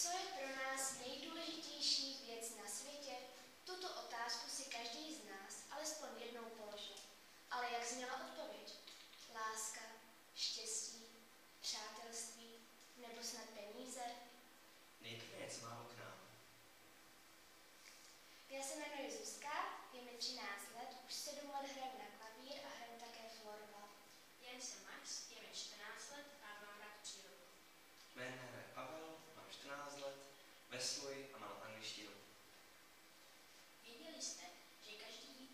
Co je pro nás nejdůležitější věc na světě? Tuto otázku si každý z nás alespoň jednou položil. Ale jak zněla odpověď? Láska, štěstí. vesluj a mal angličtinu. Věděli jste, že každý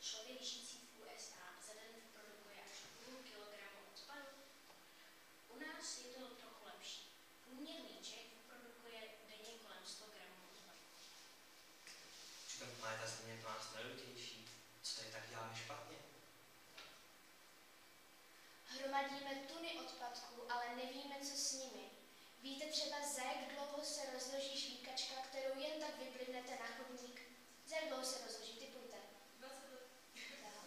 člověk žijící v USA za den produkuje až půl kilogramu odpadu? U nás je to trochu lepší. Průměrný Čech produkuje denně kolem 100 gramů odpadu. Přitom planeta Země je nás nejdůležitější. Co tady tak děláme špatně? Hromadíme tuny odpadků, ale nevíme, co s nimi. Víte třeba, za jak dlouho se rozloží švíkačka, kterou jen tak vyplivnete na chodník? Za jak dlouho se rozloží, typujte. 20 minut. Dál.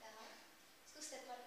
Dál. Zkuste, pardon.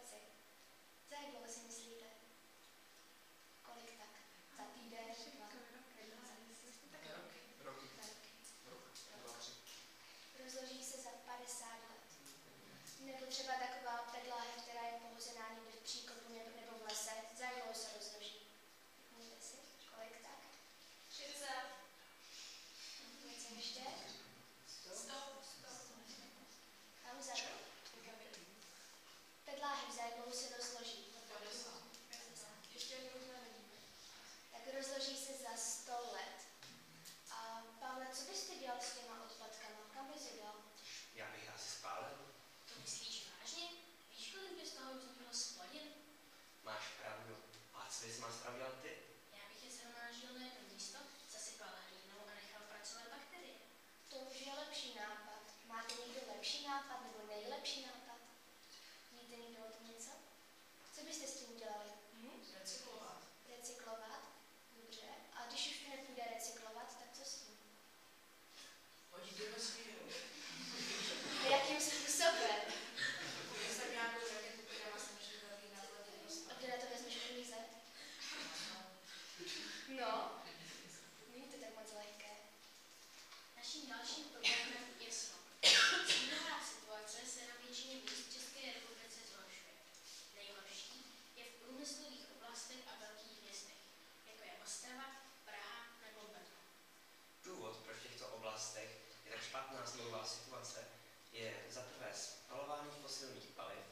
změnová situace je za prvé spalování fosilních paliv,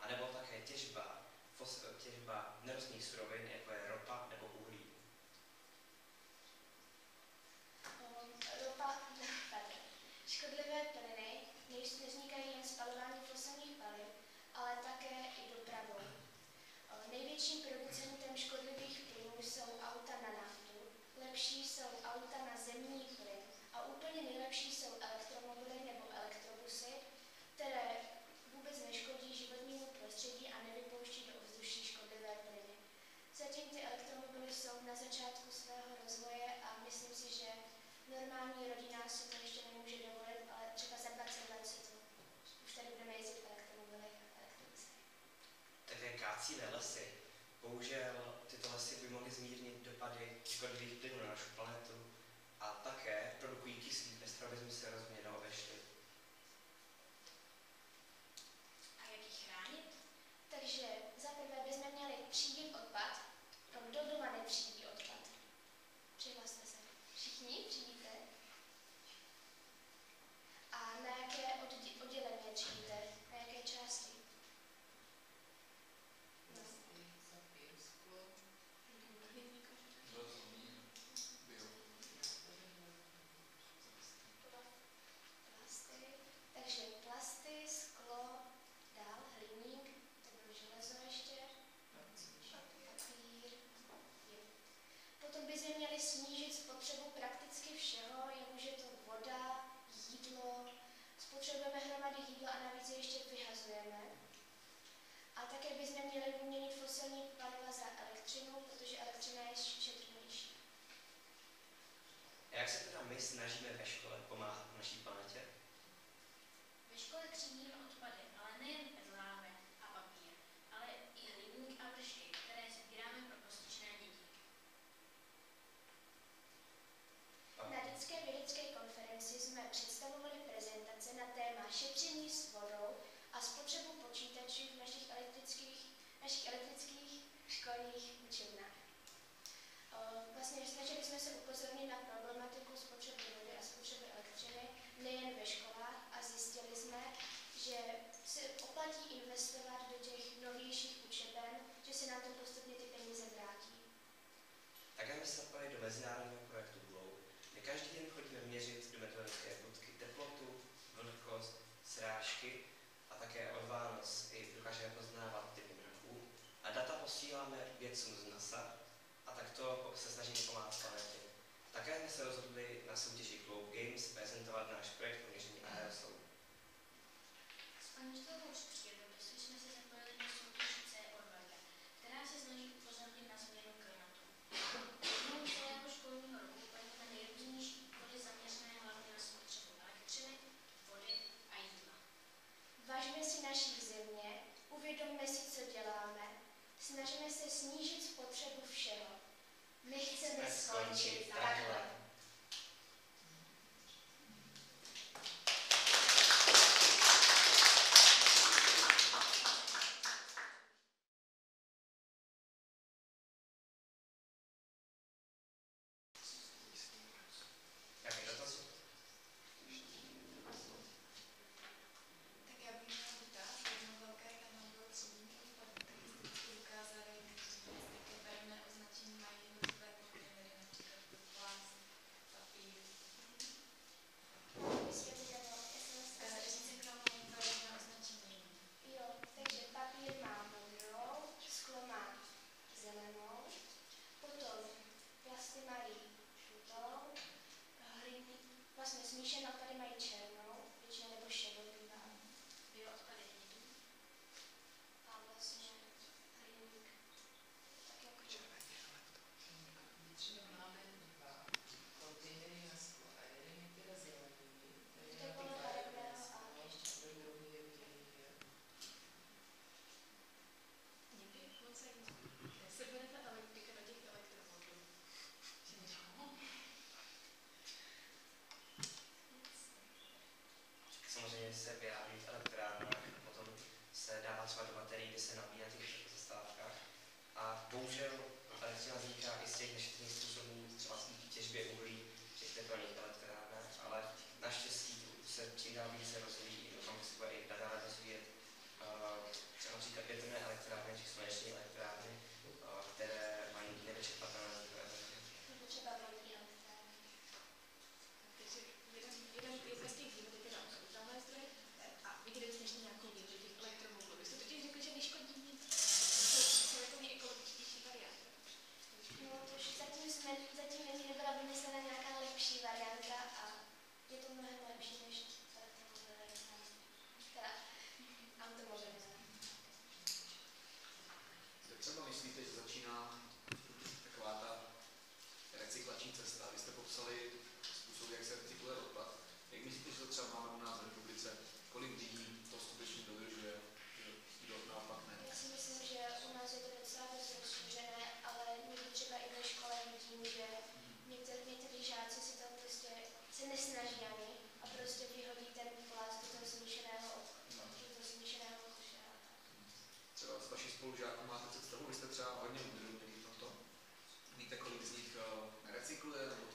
anebo také těžba, fos, těžba nerostných surovin, jako je ropa nebo uhlí. Um, ropa. Škodlivé plyny, jež nevznikají jen spalování fosilních paliv, ale také i dopravou. Um, největším producentem škodlivých plynů jsou auta na naftu, lepší jsou auta na zemní plyn a úplně nejlepší jsou elektrické. today. krize měly snížit spotřebu prakticky všeho, jenomže to voda, jídlo, spotřebujeme hromady jídla a navíc je ještě vyhazujeme. A také bychom měli vyměnit fosilní paliva za elektřinu, protože elektřina je šetrnější. A jak se teda my snažíme ve škole pomáhat naší planetě? našich elektrických školních učebnách. Ehm, vlastně snažili jsme se upozornit na problematiku spotřeby vody a spotřeby elektřiny nejen ve školách a zjistili jsme, že se oplatí investovat do těch novějších učeben, že se nám to postupně ty peníze vrátí. Také jsme se zapojili do mezinárodního projektu GLOW, kde každý den chodíme měřit vědcům z NASA a takto se snažíme pomáhat planetě. Také jsme se rozhodli na soutěži Globe Games prezentovat náš projekt was in mission of the dimension. popsali způsob, jak se recykluje odpad. Jak myslíte, že to třeba máme u nás v republice? Kolik lidí to skutečně dodržuje? Kdo naopak ne? Já si myslím, že u nás je to docela dost rozšířené, ale někdy třeba i ve škole vidím, že mhm. některý, některý žáci si tam prostě se nesnaží ani a prostě vyhodí ten plast do toho smíšeného no. do toho. Třeba z vašich spolužáků máte představu, vy jste třeba hodně udrželi v tomto? Víte, kolik z nich eh, recykluje nebo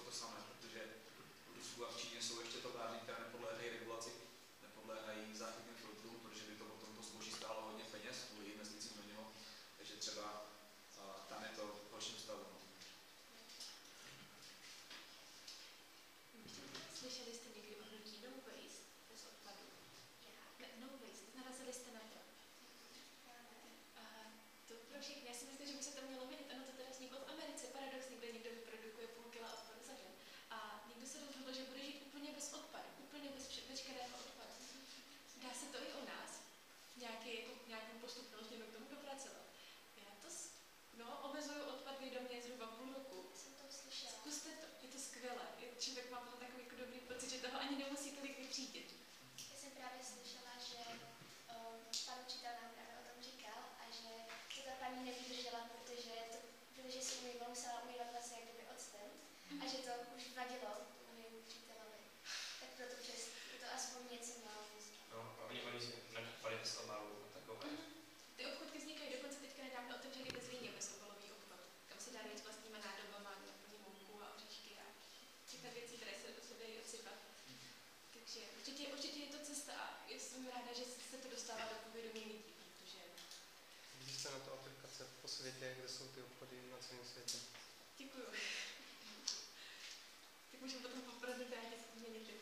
naprosto to samé, protože v Rusku a v Číně jsou ještě továrny, které nepodléhají regulaci, nepodléhají záchytným filtrům, protože by to potom to zboží stálo hodně peněz kvůli investicím do něho, takže třeba tam je to v horším stavu. a že to už vadilo mým přítelovi. Tak proto přes to aspoň něco mělo No, a oni, oni nakupali bez obalů a takové. Mm. Ty obchodky vznikají, dokonce teďka nedávno otevřeli ve Zlíně bezobalový obchod. Tam se dá věc vlastníma nádobama, nějakou mouku a oříšky a těchto věcí, které se do sebe osypat. Takže určitě, určitě je to cesta a jsem ráda, že se to dostává do povědomí lidí, protože... Vidíš se na to aplikace po světě, kde jsou ty obchody na celém světě? Děkuju. Будем потом продвигать, если меня не